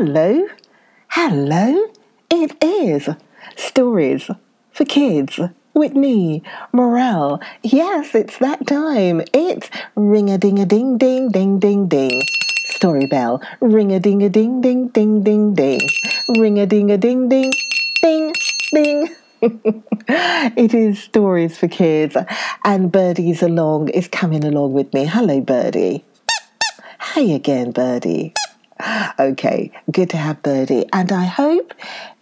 Hello, hello, it is Stories for Kids with me, Morel. Yes, it's that time. It's ring a ding a ding ding ding ding ding. Story bell, ring a ding a ding ding ding ding ding. Ring a ding a ding ding ding ding. it is stories for kids, and Birdie's along is coming along with me. Hello, Birdie. Hey again, Birdie. Okay, good to have Birdie, and I hope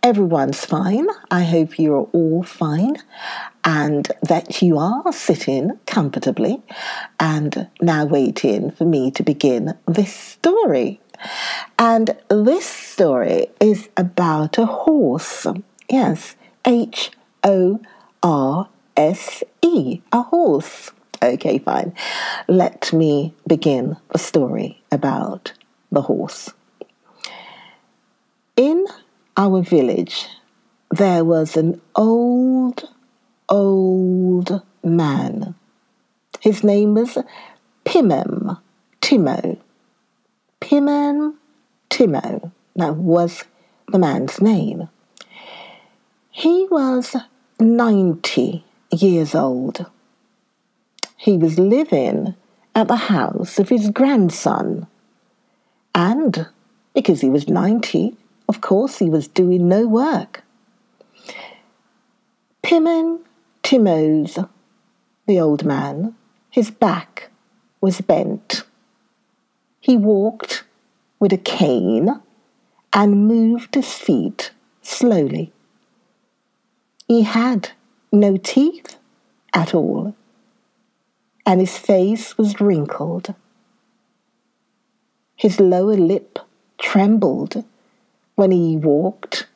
everyone's fine. I hope you're all fine and that you are sitting comfortably and now waiting for me to begin this story. And this story is about a horse. Yes, H O R S E, a horse. Okay, fine. Let me begin the story about the horse. In our village, there was an old, old man. His name was Pimen Timo. Pimen Timo. That was the man's name. He was 90 years old. He was living at the house of his grandson. And because he was 90, of course, he was doing no work. Pimen Timos, the old man, his back was bent. He walked with a cane and moved his feet slowly. He had no teeth at all, and his face was wrinkled. His lower lip trembled when he walked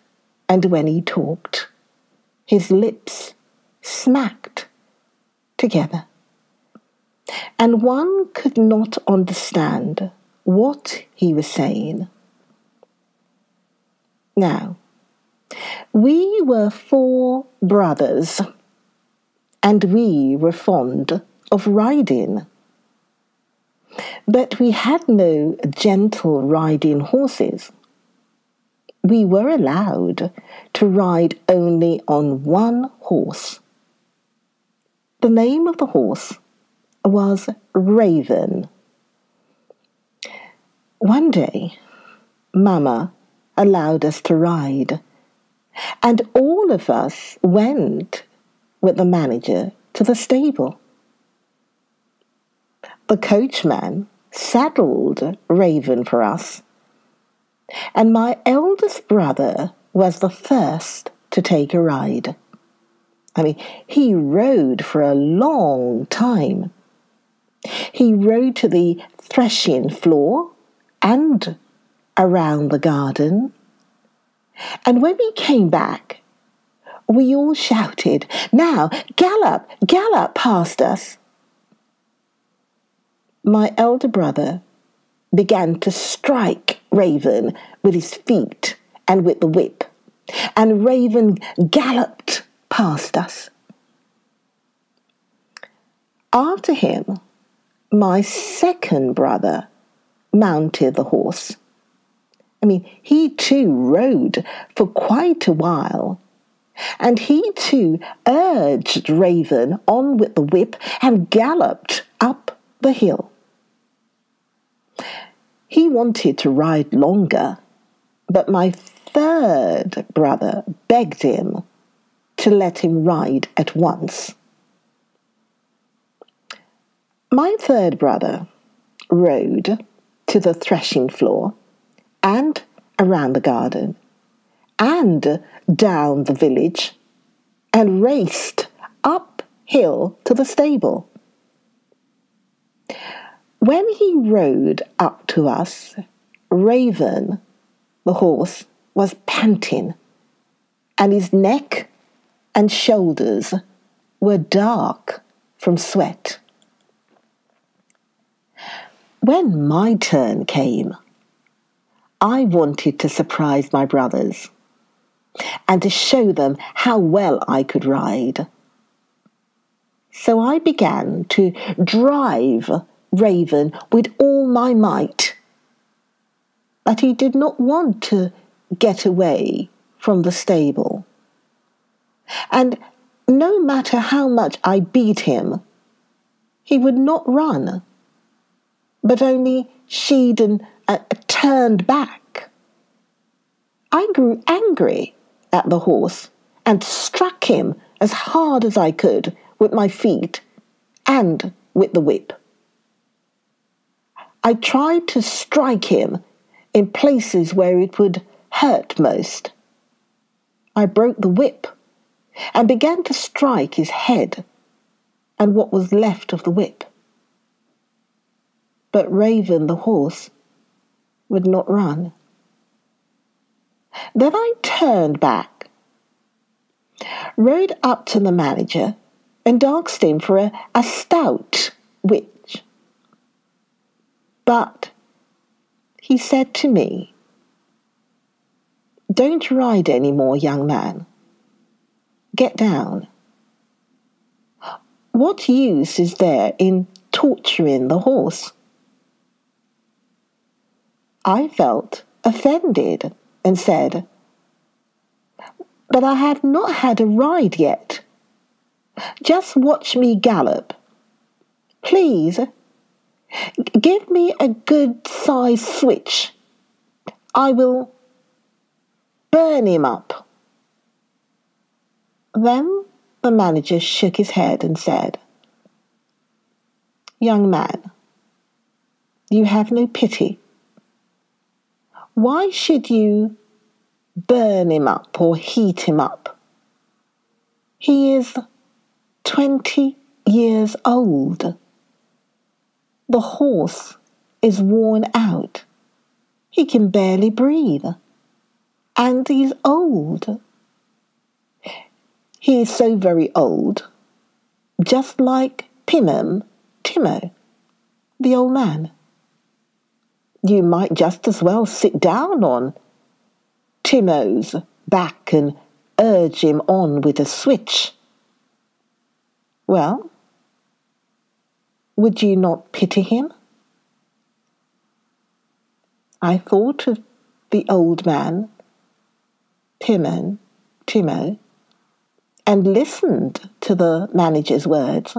and when he talked. His lips smacked together. And one could not understand what he was saying. Now, we were four brothers, and we were fond of riding. But we had no gentle riding horses. We were allowed to ride only on one horse. The name of the horse was Raven. One day, Mamma allowed us to ride, and all of us went with the manager to the stable. The coachman saddled Raven for us, and my eldest brother was the first to take a ride. I mean, he rode for a long time. He rode to the threshing floor and around the garden. And when he came back, we all shouted, Now, gallop, gallop past us my elder brother began to strike Raven with his feet and with the whip, and Raven galloped past us. After him, my second brother mounted the horse. I mean, he too rode for quite a while, and he too urged Raven on with the whip and galloped up the hill. He wanted to ride longer, but my third brother begged him to let him ride at once. My third brother rode to the threshing floor and around the garden and down the village and raced uphill to the stable. When he rode up to us, Raven, the horse, was panting, and his neck and shoulders were dark from sweat. When my turn came, I wanted to surprise my brothers and to show them how well I could ride. So I began to drive Raven with all my might. that he did not want to get away from the stable. And no matter how much I beat him, he would not run, but only sheed and uh, turned back. I grew angry at the horse and struck him as hard as I could with my feet and with the whip. I tried to strike him in places where it would hurt most. I broke the whip and began to strike his head and what was left of the whip. But Raven the horse would not run. Then I turned back, rode up to the manager, and asked him for a, a stout witch. But he said to me, Don't ride any more, young man. Get down. What use is there in torturing the horse? I felt offended and said, But I have not had a ride yet. Just watch me gallop. Please, give me a good sized switch. I will burn him up. Then the manager shook his head and said, Young man, you have no pity. Why should you burn him up or heat him up? He is twenty years old. The horse is worn out. He can barely breathe. And he's old. He is so very old, just like Pimen Timo, the old man. You might just as well sit down on Timo's back and urge him on with a switch. Well, would you not pity him? I thought of the old man, Timon, Timo, and listened to the manager's words.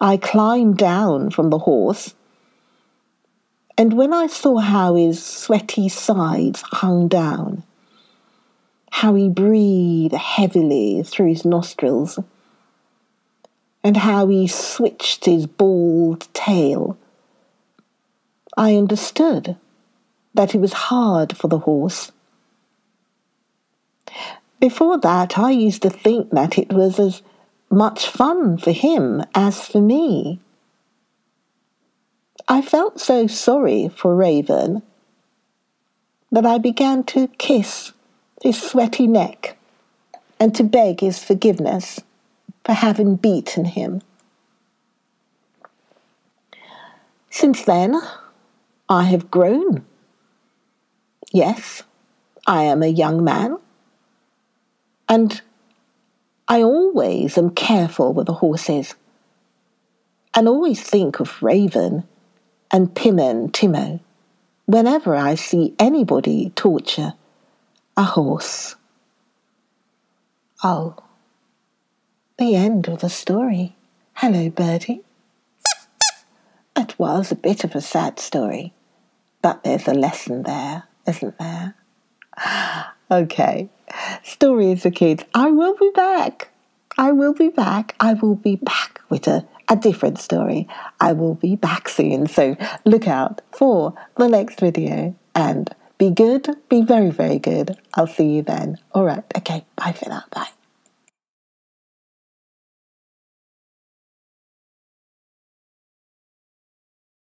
I climbed down from the horse, and when I saw how his sweaty sides hung down, how he breathed heavily through his nostrils, and how he switched his bald tail, I understood that it was hard for the horse. Before that, I used to think that it was as much fun for him as for me. I felt so sorry for Raven that I began to kiss his sweaty neck and to beg his forgiveness for having beaten him. Since then, I have grown. Yes, I am a young man and I always am careful with the horses and always think of Raven and Pimen Timo whenever I see anybody torture a horse. Oh, the end of the story. Hello, Birdie. It was a bit of a sad story, but there's a lesson there, isn't there? Okay. Stories for kids. I will be back. I will be back. I will be back with a, a different story. I will be back soon. So look out for the next video and be good. Be very, very good. I'll see you then. All right. Okay. Bye for now. Bye.